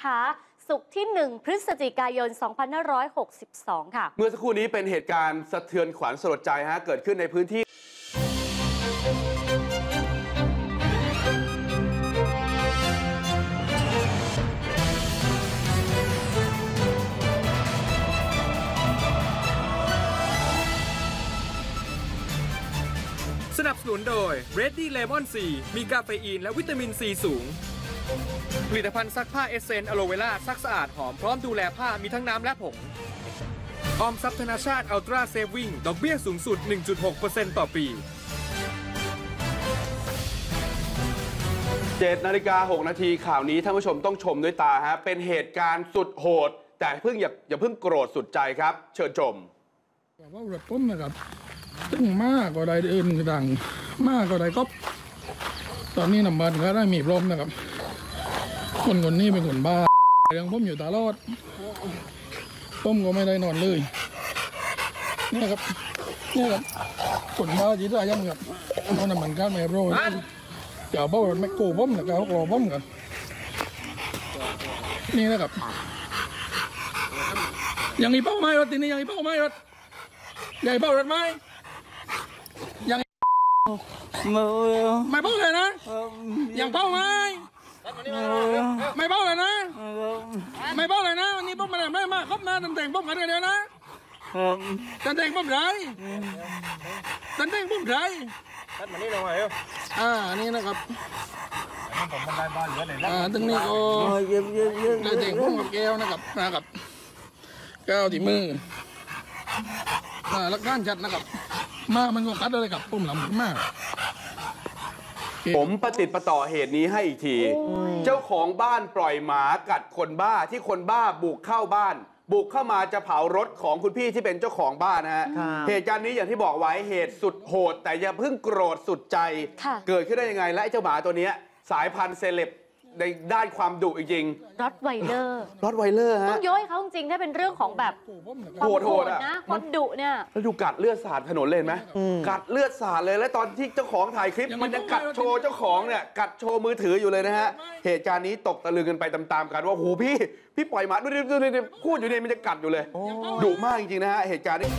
นะคะสุกร์ที่ 1 พฤศจิกายน 2562 ค่ะ เมื่อสักครู่นี้เป็นเหตุการณ์สะเทือนขวัญสลดใจฮะ เกิดขึ้นในพื้นที่ สนับสนุนโดย Ready Lemon C มีกาเฟอีนและวิตามินซีสูง ผลิตภัณฑ์ซักผ้าเอสเซ้นซ์อโลเวล่าซักสะอาดหอมพร้อมดูแลผ้ามีทั้งน้ำและผง ออมทรัพย์ธนชาต Ultra Savings ดอกเบี้ยสูงสุด 1.6%ต่อปี7นาฬิกา6นาทีข่าวนี้ท่านผู้ชมต้องชมด้วยตาฮะ เป็นเหตุการณ์สุดโหด แต่เพิ่งอย่าอย่าเพิ่งโกรธสุดใจครับ เชิญชมแบบว่าแบบต้นนะครับซึ่งมากกว่าใดอื่นต่างมากกว่าใดก็ ตอนนี้น้ำมันก็ได้มีพร้อมนะครับ คนคนนี้เป็นคนบ้าเรื่องผมอยู่ตลอดผมก็ไม่ได้นอนเลยเนี่ยครับเนี่ยครับคนบ้าจีได้ยังครับเอาน้ำมันก้านไม่โรยเจ้าเบ้ารถแมคโครผมนะครับรอผมกันนี่นะครับยังมีเป้าไหมรถทีนี้ยังมีเป้าไหมรถใหญ่เบ้ารถไหมยังไม่เบ้าเลยนะยังเบ้าไหม ไม่เบ้าเลยนะ ไม่เบ้าเลยนะวันนี้ผมมาไม่มาครบนะตันแต่งผมกันเดียวนะตันแต่งผมไรตันแต่งผมไรอ่านี่นะครับอ่าตรงนี้ก็ได้แต่งผมกับแก้วนะครับนะครับแก้วที่มืออ่าลักฐานชัดนะครับมามันก็คัดเลยครับปุ่มหลังมาก ผมประติดประต่อเหตุนี้ให้อีกที เจ้าของบ้านปล่อยหมากัดคนบ้าที่คนบ้าบุกเข้าบ้าน บุกเข้ามาจะเผารถของคุณพี่ที่เป็นเจ้าของบ้านนะฮะเหตุการณ์นี้อย่างที่บอกไว้เหตุสุดโหด แต่อย่าเพิ่งโกรธสุดใจค่ะเกิดขึ้นได้ยังไงและไอ้เจ้าหมาตัวเนี้ยสายพันธุ์เซเลบ ในด้านความดุจริงรถไวเลอร์ๆรอดไวเลอร์ต้อฮะงย้อยเขาจริงๆถ้าเป็นเรื่องของแบบโหดโหดอะ นะความดุเนี่ย แล้วดูกัดเลือดสาดถนนเลยเห็นไหมกัดเลือดสาดเลย แล้วตอนที่เจ้าของถ่ายคลิป ยังไม่มันยังกัดโชว์เจ้าของเนี่ย กัดโชว์มือถืออยู่เลยนะฮะ เหตุการณ์นี้ตกตะลึงกันไปตามๆกันว่าโหพี่ พี่ปล่อยหมาดูดิดูดิดูดิพูดอยู่เนี่ยมันจะกัดอยู่เลยดุมากจริงๆนะฮะเหตุการณ์นี้